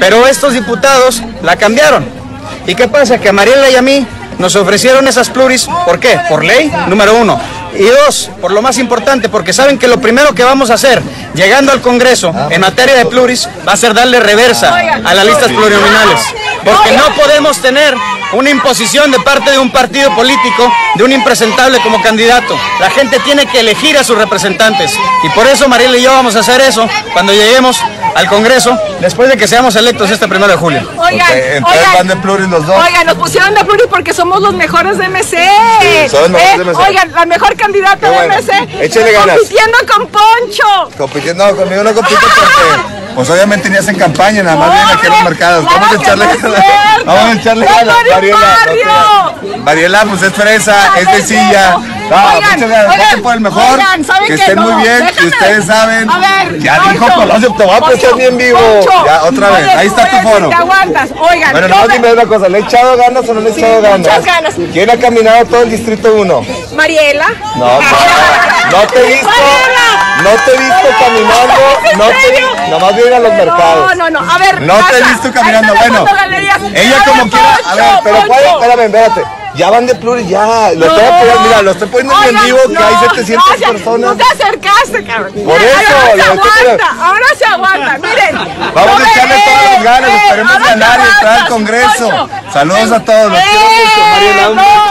Pero estos diputados la cambiaron. ¿Y qué pasa? Que a Mariela y a mí nos ofrecieron esas pluris, ¿por qué? Por ley, número uno. Y dos, por lo más importante, porque saben que lo primero que vamos a hacer, llegando al Congreso, en materia de pluris, va a ser darle reversa a las listas plurinominales. Porque no podemos tener una imposición de parte de un partido político, de un impresentable como candidato. La gente tiene que elegir a sus representantes. Y por eso Mariela y yo vamos a hacer eso cuando lleguemos al Congreso, después de que seamos electos este primero de julio. Oigan, Ok, entonces oigan, van de pluris los dos. Oigan, nos pusieron de pluris porque somos los mejores de MC. son los mejores de MC. Oigan, la mejor candidata bueno. de MC. Échale ganas. Compitiendo con Poncho. Compitiendo, no, conmigo no compito porque, pues obviamente ni hacen campaña, nada más vienen aquí a los mercados. Vamos a echarle. Vamos a echarle te- Mariela, pues es fresa, es de silla. Cierto. No, Oigan, oigan, por el mejor. oigan, ¿saben que estén muy No, bien. déjame. Y ustedes saben. A ver, ya Poncho, dijo Colosio, te voy a prestar bien vivo. Poncho. Ya, otra vez. Ahí está tu foro. Te aguantas. Oigan, Bueno, nomás me- dime una cosa, ¿le he echado ganas o no le he echado ganas? muchas ganas. ¿Quién ha caminado todo el distrito 1? Mariela. No, no, no te he visto, Mariela. no te he visto caminando, no te he visto, nomás vienen a los mercados. No, no, no. A ver. No te he visto caminando, bueno. Ella como quiera, a ver, pero espérame, espérate. Ya van de pluris, ya. Lo estoy apoyando, mira, lo estoy poniendo en Oigan, vivo que hay no, 700 gracias. personas. No te acercaste, cabrón. Por Mira, eso, Ahora se aguanta, ahora se aguanta. Miren. Vamos no a echarle todas las ganas, eh, esperemos ganar y entrar al Congreso. Saludos a todos, los quiero mucho, Eh,